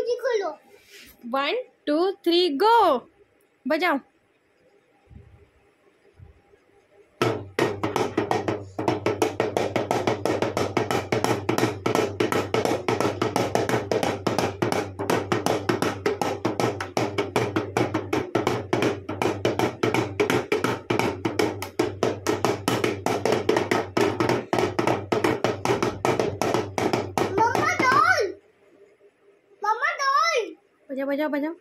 जी खोलो। One two three go बजाओ। बजाओ बजा बजाओ